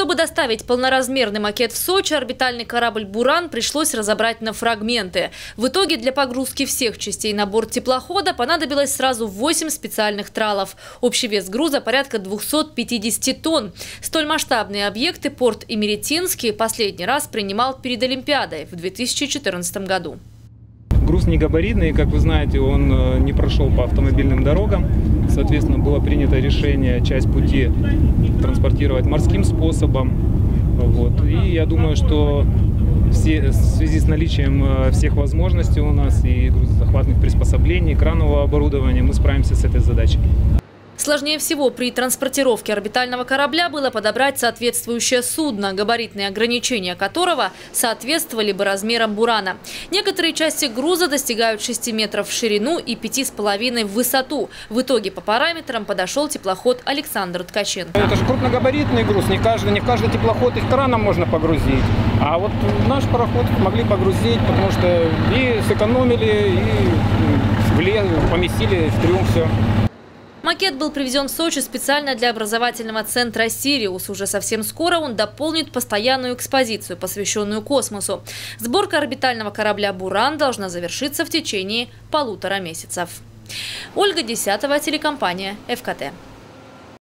Чтобы доставить полноразмерный макет в Сочи, орбитальный корабль «Буран» пришлось разобрать на фрагменты. В итоге для погрузки всех частей на борт теплохода понадобилось сразу 8 специальных тралов. Общий вес груза порядка 250 тонн. Столь масштабные объекты порт Имеретинский последний раз принимал перед Олимпиадой в 2014 году. Груз не габаритный, как вы знаете, он э, не прошел по автомобильным дорогам. Соответственно, было принято решение часть пути транспортировать морским способом. Вот. И я думаю, что все, в связи с наличием э, всех возможностей у нас и грузозахватных приспособлений, кранового оборудования, мы справимся с этой задачей. Сложнее всего при транспортировке орбитального корабля было подобрать соответствующее судно, габаритные ограничения которого соответствовали бы размерам «Бурана». Некоторые части груза достигают 6 метров в ширину и 5,5 в высоту. В итоге по параметрам подошел теплоход Александр Ткаченко. Это же крупногабаритный груз, не каждый, не в каждый теплоход их краном можно погрузить. А вот наш пароход могли погрузить, потому что и сэкономили, и влез, поместили в трюм все. Макет был привезен в Сочи специально для образовательного центра «Сириус». Уже совсем скоро он дополнит постоянную экспозицию, посвященную космосу. Сборка орбитального корабля «Буран» должна завершиться в течение полутора месяцев. Ольга Десятова, телекомпания «ФКТ».